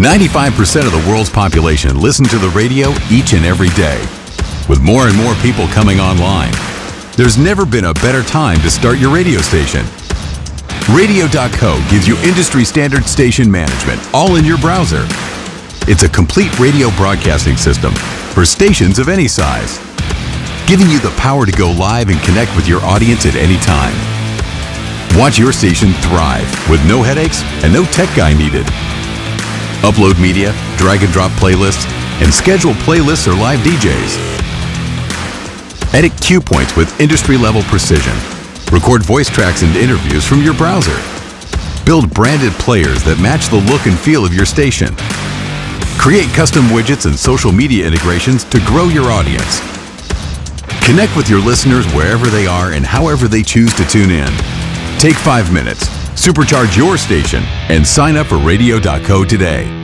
95% of the world's population listen to the radio each and every day. With more and more people coming online, there's never been a better time to start your radio station. Radio.co gives you industry standard station management all in your browser. It's a complete radio broadcasting system for stations of any size, giving you the power to go live and connect with your audience at any time. Watch your station thrive with no headaches and no tech guy needed. Upload media, drag and drop playlists, and schedule playlists or live DJs. Edit cue points with industry level precision. Record voice tracks and interviews from your browser. Build branded players that match the look and feel of your station. Create custom widgets and social media integrations to grow your audience. Connect with your listeners wherever they are and however they choose to tune in. Take five minutes, supercharge your station, and sign up for Radio.co today.